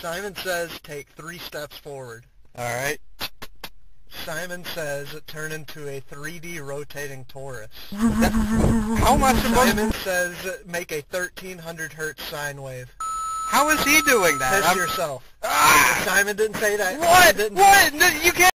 Simon says take three steps forward. All right. Simon says turn into a 3D rotating torus. How am I supposed Simon says make a 1300 hertz sine wave. How is he doing that? Piss I'm- yourself. Ah! Simon didn't say that. What? didn't What? No, You can't.